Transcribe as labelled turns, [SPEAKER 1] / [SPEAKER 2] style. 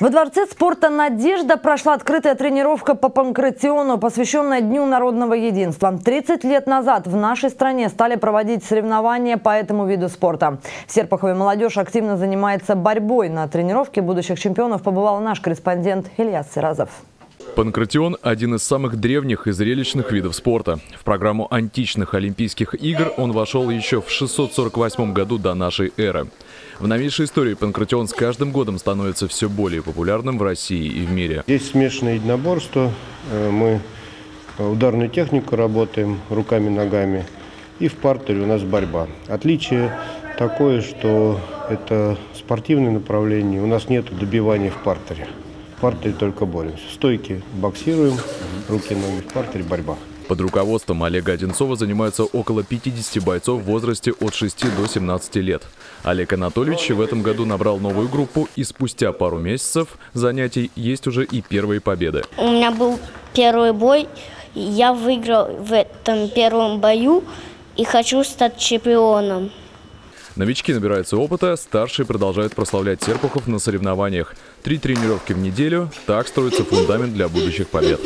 [SPEAKER 1] Во Дворце спорта «Надежда» прошла открытая тренировка по панкратиону, посвященная Дню народного единства. 30 лет назад в нашей стране стали проводить соревнования по этому виду спорта. В Серпухове молодежь активно занимается борьбой. На тренировке будущих чемпионов побывал наш корреспондент Илья Сиразов.
[SPEAKER 2] Панкратион – один из самых древних и зрелищных видов спорта. В программу античных Олимпийских игр он вошел еще в 648 году до нашей эры. В новейшей истории панкратион с каждым годом становится все более популярным в России и в мире.
[SPEAKER 3] Здесь смешанное единоборство. Э, Мы ударную технику работаем руками, ногами. И в партере у нас борьба. Отличие такое, что это спортивное направление. У нас нет добивания в партере. Партере только боремся. Стойки боксируем, руки, ноги в партере, борьба.
[SPEAKER 2] Под руководством Олега Одинцова занимаются около 50 бойцов в возрасте от 6 до 17 лет. Олег Анатольевич в этом году набрал новую группу, и спустя пару месяцев занятий есть уже и первые победы.
[SPEAKER 4] У меня был первый бой, я выиграл в этом первом бою и хочу стать чемпионом.
[SPEAKER 2] Новички набираются опыта, старшие продолжают прославлять Серпухов на соревнованиях. Три тренировки в неделю – так строится фундамент для будущих побед.